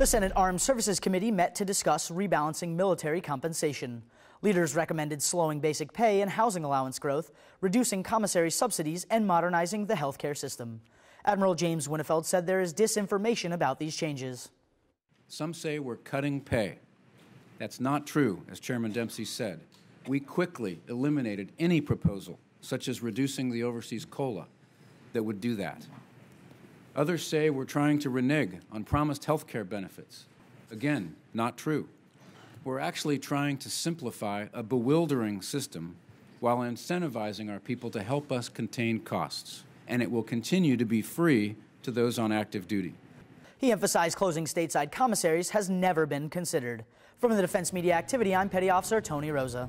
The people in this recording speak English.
The Senate Armed Services Committee met to discuss rebalancing military compensation. Leaders recommended slowing basic pay and housing allowance growth, reducing commissary subsidies, and modernizing the healthcare system. Admiral James Winnefeld said there is disinformation about these changes. Some say we're cutting pay. That's not true, as Chairman Dempsey said. We quickly eliminated any proposal, such as reducing the overseas COLA, that would do that. Others say we're trying to renege on promised health care benefits. Again, not true. We're actually trying to simplify a bewildering system while incentivizing our people to help us contain costs. And it will continue to be free to those on active duty. He emphasized closing stateside commissaries has never been considered. From the Defense Media Activity, I'm Petty Officer Tony Rosa.